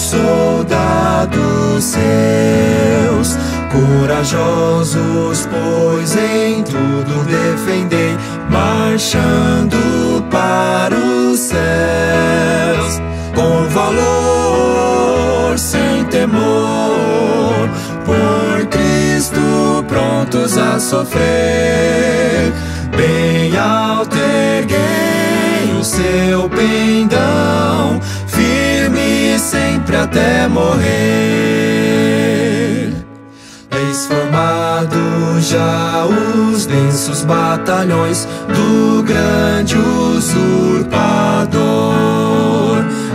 soldados seus, corajosos, pois em tudo defendei, marchando para os céus, com valor, sem temor, por Cristo prontos a sofrer, bem alto erguei o seu pendão sempre até morrer. Eis formado já os densos batalhões do grande usurpador.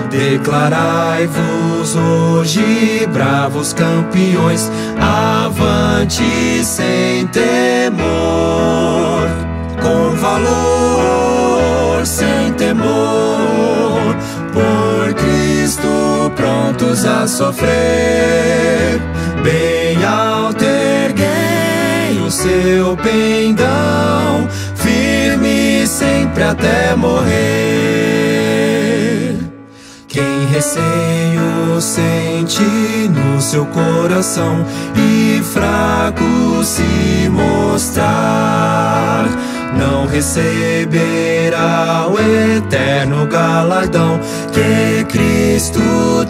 Declarai-vos hoje, bravos campeões, avante sem temor, sofrer. Bem alto erguei o seu pendão, firme sempre até morrer. Quem receio sente no seu coração e fraco se mostrar não receberá o eterno galardão que Cristo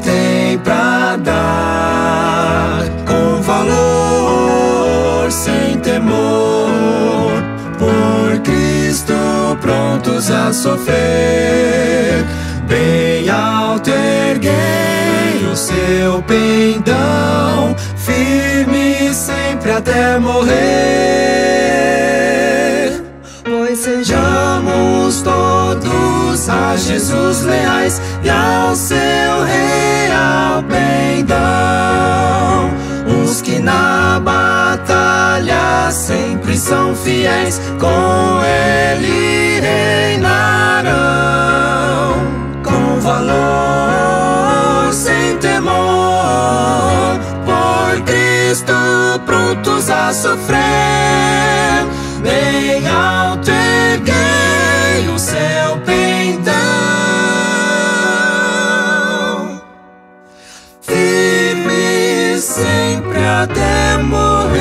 prontos a sofrer. Bem alto erguei o seu pendão, firme sempre até morrer sejamos todos a Jesus leais e ao seu real pendão. Os que na batalha sempre são fiéis, com ele temor, por Cristo prontos a sofrer. Bem alto erguei o seu pendão Firme sempre até morrer.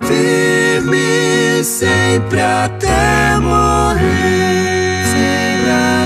Firme sempre até morrer cry